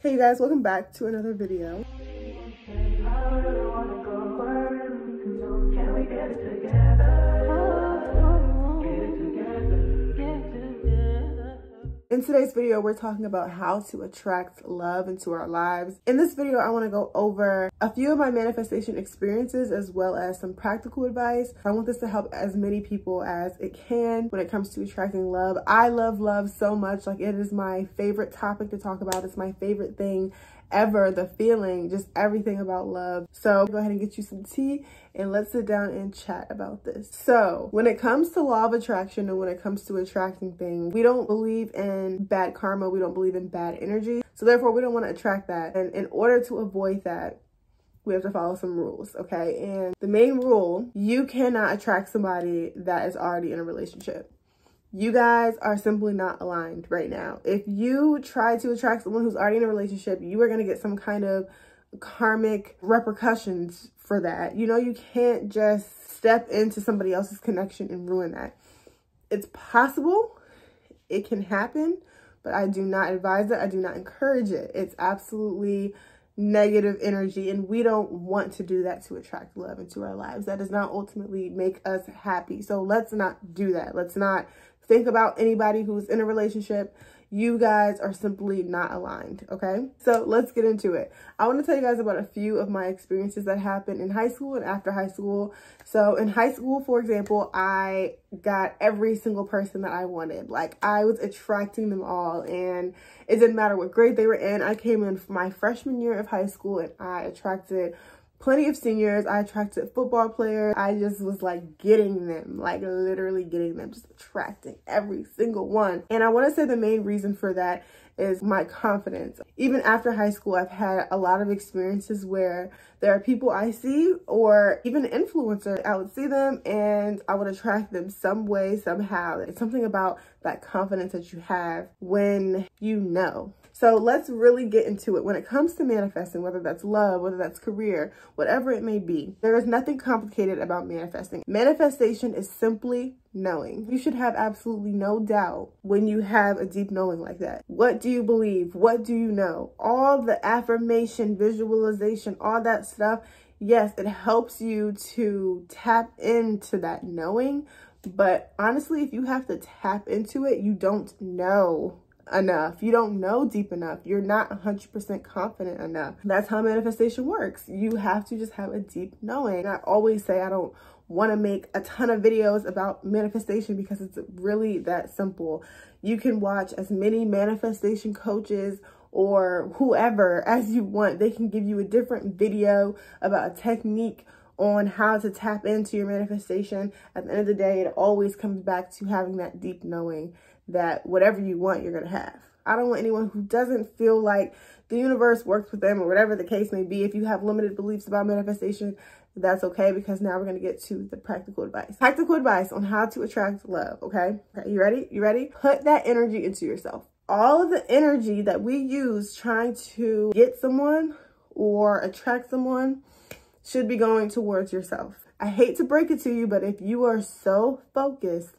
Hey guys, welcome back to another video. In today's video, we're talking about how to attract love into our lives. In this video, I want to go over a few of my manifestation experiences as well as some practical advice. I want this to help as many people as it can when it comes to attracting love. I love love so much. Like it is my favorite topic to talk about. It's my favorite thing ever, the feeling, just everything about love. So go ahead and get you some tea and let's sit down and chat about this. So when it comes to law of attraction and when it comes to attracting things, we don't believe in bad karma. We don't believe in bad energy. So therefore we don't want to attract that. And in order to avoid that, we have to follow some rules, okay? And the main rule, you cannot attract somebody that is already in a relationship you guys are simply not aligned right now. If you try to attract someone who's already in a relationship, you are going to get some kind of karmic repercussions for that. You know, you can't just step into somebody else's connection and ruin that. It's possible, it can happen, but I do not advise it. I do not encourage it. It's absolutely negative energy and we don't want to do that to attract love into our lives. That does not ultimately make us happy. So let's not do that. Let's not think about anybody who's in a relationship. You guys are simply not aligned, okay? So let's get into it. I want to tell you guys about a few of my experiences that happened in high school and after high school. So in high school, for example, I got every single person that I wanted. Like I was attracting them all and it didn't matter what grade they were in. I came in my freshman year of high school and I attracted plenty of seniors. I attracted football players. I just was like getting them, like literally getting them, just attracting every single one. And I want to say the main reason for that is my confidence. Even after high school, I've had a lot of experiences where there are people I see or even influencers. I would see them and I would attract them some way, somehow. It's something about that confidence that you have when you know. So let's really get into it. When it comes to manifesting, whether that's love, whether that's career, whatever it may be, there is nothing complicated about manifesting. Manifestation is simply knowing. You should have absolutely no doubt when you have a deep knowing like that. What do you believe? What do you know? All the affirmation, visualization, all that stuff, yes, it helps you to tap into that knowing. But honestly, if you have to tap into it, you don't know enough. You don't know deep enough. You're not 100% confident enough. That's how manifestation works. You have to just have a deep knowing. I always say I don't want to make a ton of videos about manifestation because it's really that simple. You can watch as many manifestation coaches or whoever as you want. They can give you a different video about a technique on how to tap into your manifestation. At the end of the day, it always comes back to having that deep knowing that whatever you want, you're going to have. I don't want anyone who doesn't feel like the universe works with them or whatever the case may be. If you have limited beliefs about manifestation, that's okay because now we're going to get to the practical advice. Practical advice on how to attract love, okay? Okay, you ready? You ready? Put that energy into yourself. All of the energy that we use trying to get someone or attract someone should be going towards yourself. I hate to break it to you, but if you are so focused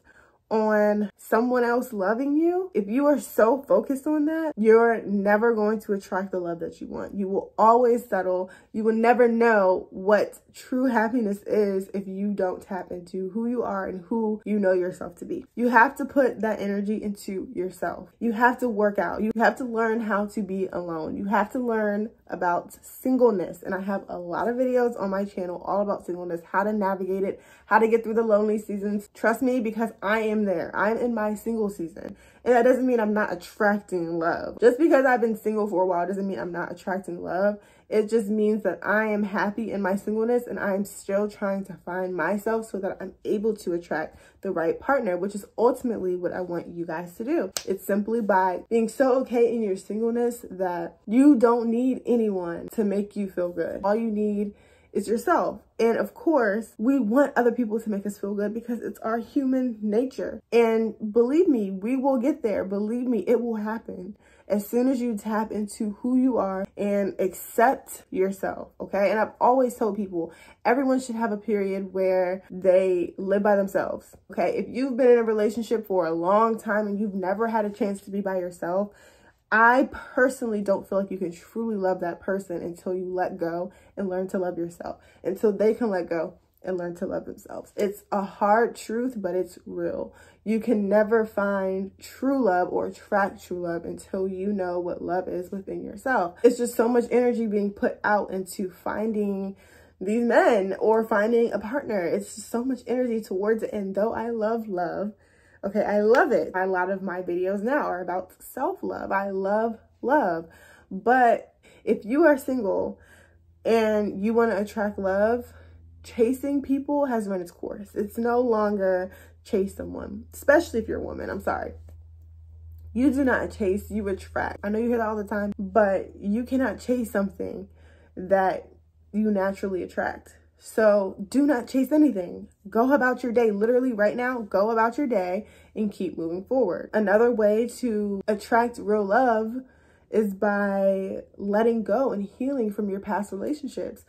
on someone else loving you, if you are so focused on that, you're never going to attract the love that you want. You will always settle. You will never know what true happiness is if you don't tap into who you are and who you know yourself to be. You have to put that energy into yourself. You have to work out. You have to learn how to be alone. You have to learn about singleness. And I have a lot of videos on my channel all about singleness, how to navigate it, how to get through the lonely seasons. Trust me, because I am there. I'm in my single season. And that doesn't mean I'm not attracting love. Just because I've been single for a while doesn't mean I'm not attracting love. It just means that I am happy in my singleness and I'm still trying to find myself so that I'm able to attract the right partner, which is ultimately what I want you guys to do. It's simply by being so okay in your singleness that you don't need anyone to make you feel good. All you need is yourself. And of course, we want other people to make us feel good because it's our human nature. And believe me, we will get there. Believe me, it will happen as soon as you tap into who you are and accept yourself, okay? And I've always told people, everyone should have a period where they live by themselves, okay? If you've been in a relationship for a long time and you've never had a chance to be by yourself, I personally don't feel like you can truly love that person until you let go and learn to love yourself, until they can let go and learn to love themselves. It's a hard truth, but it's real. You can never find true love or attract true love until you know what love is within yourself. It's just so much energy being put out into finding these men or finding a partner. It's just so much energy towards it. And though I love love, okay, I love it. A lot of my videos now are about self-love. I love love. But if you are single and you want to attract love, chasing people has run its course. It's no longer chase someone, especially if you're a woman. I'm sorry. You do not chase, you attract. I know you hear that all the time, but you cannot chase something that you naturally attract. So do not chase anything. Go about your day. Literally right now, go about your day and keep moving forward. Another way to attract real love is by letting go and healing from your past relationships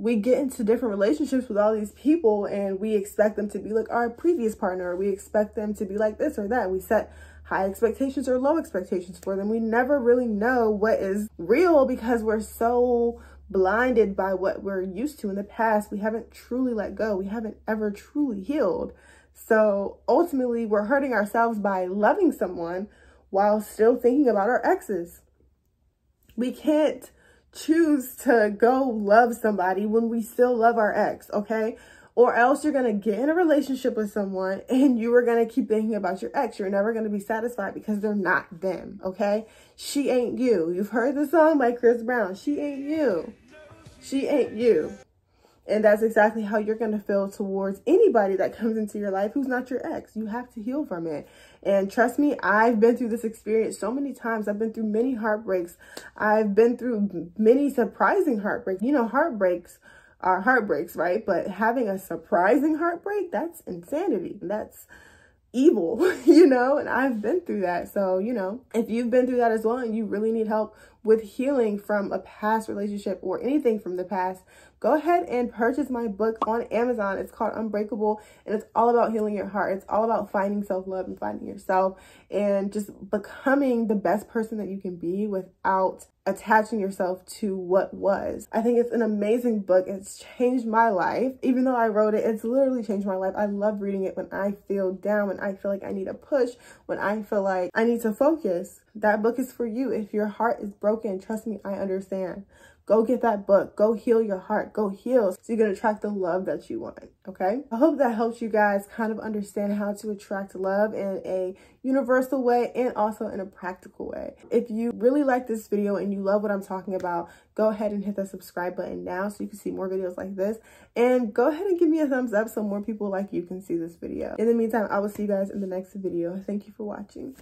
we get into different relationships with all these people and we expect them to be like our previous partner. We expect them to be like this or that. We set high expectations or low expectations for them. We never really know what is real because we're so blinded by what we're used to in the past. We haven't truly let go. We haven't ever truly healed. So ultimately, we're hurting ourselves by loving someone while still thinking about our exes. We can't choose to go love somebody when we still love our ex, okay? Or else you're going to get in a relationship with someone and you are going to keep thinking about your ex. You're never going to be satisfied because they're not them, okay? She ain't you. You've heard the song by Chris Brown. She ain't you. She ain't you. And that's exactly how you're going to feel towards anybody that comes into your life who's not your ex. You have to heal from it. And trust me, I've been through this experience so many times. I've been through many heartbreaks. I've been through many surprising heartbreaks. You know, heartbreaks are heartbreaks, right? But having a surprising heartbreak, that's insanity. That's evil, you know, and I've been through that. So, you know, if you've been through that as well and you really need help with healing from a past relationship or anything from the past, go ahead and purchase my book on Amazon. It's called Unbreakable and it's all about healing your heart. It's all about finding self-love and finding yourself and just becoming the best person that you can be without attaching yourself to what was. I think it's an amazing book. It's changed my life. Even though I wrote it, it's literally changed my life. I love reading it when I feel down, when I feel like I need a push, when I feel like I need to focus. That book is for you. If your heart is broken, trust me, I understand. Go get that book. Go heal your heart. Go heal so you can attract the love that you want. Okay. I hope that helps you guys kind of understand how to attract love in a universal way and also in a practical way. If you really like this video and you love what I'm talking about, go ahead and hit the subscribe button now so you can see more videos like this. And go ahead and give me a thumbs up so more people like you can see this video. In the meantime, I will see you guys in the next video. Thank you for watching.